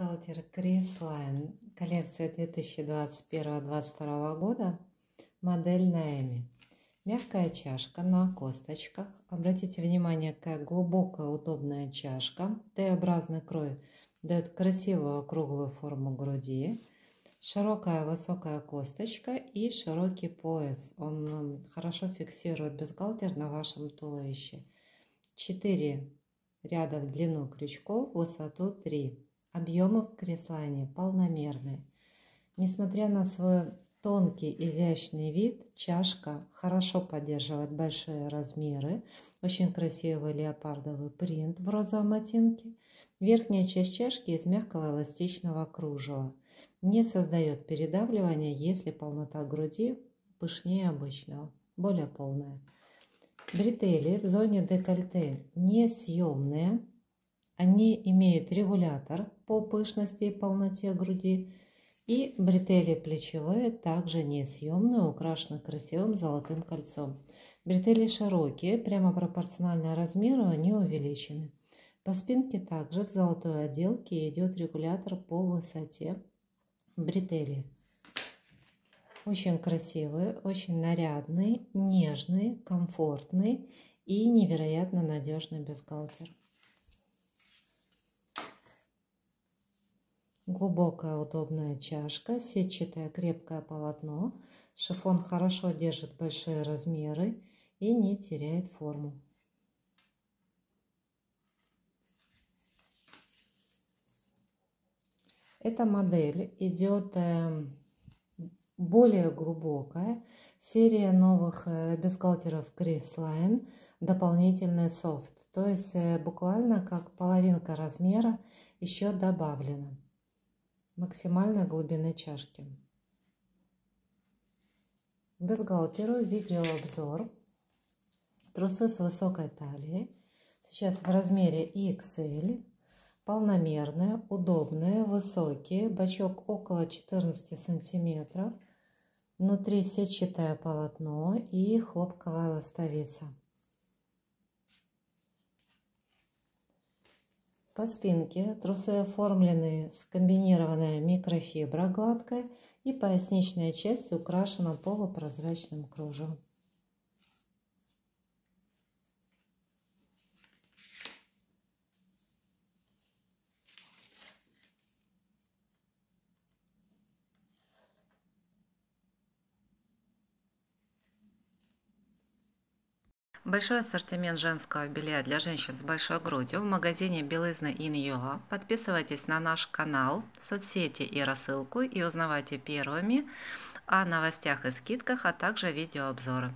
Бюстгальтер Крис. Коллекция 2021-2022 года. Модель Наэми. Мягкая чашка на косточках. Обратите внимание, какая глубокая удобная чашка. Т-образный крой дает красивую круглую форму груди. Широкая высокая косточка и широкий пояс. Он хорошо фиксирует бюстгальтер на вашем туловище. 4 ряда в длину крючков, высоту 3. Объемы в креслане полномерные. Несмотря на свой тонкий, изящный вид, чашка хорошо поддерживает большие размеры. Очень красивый леопардовый принт в розовом оттенке. Верхняя часть чашки из мягкого эластичного кружева. Не создает передавливания, если полнота груди пышнее обычного, более полная. Бретели в зоне декольте несъемные, они имеют регулятор по пышности и полноте груди. И бретели плечевые также несъемные, украшены красивым золотым кольцом. Бретели широкие, прямо пропорционально размеру, они увеличены. По спинке также в золотой отделке идет регулятор по высоте бретели. Очень красивый, очень нарядный, нежный, комфортный и невероятно надежный бюстгальтер. Глубокая удобная чашка, сетчатое крепкое полотно. Шифон хорошо держит большие размеры и не теряет форму. Эта модель идет эм, более глубокая. Серия новых э, бюстгальтеров Chris Line, дополнительный софт. То есть э, буквально как половинка размера еще добавлена максимальной глубины чашки. Бюстгальтеру видеообзор. Трусы с высокой талией. Сейчас в размере XL. Полномерные, удобные, высокие. Бачок около 14 сантиметров. Внутри сетчатое полотно и хлопковая ластовица. По спинке трусы оформлены с комбинированная микрофибра гладкая и поясничная часть украшена полупрозрачным кружевом. Большой ассортимент женского белья для женщин с большой грудью в магазине Белизны In Подписывайтесь на наш канал, соцсети и рассылку и узнавайте первыми о новостях и скидках, а также видеообзоры.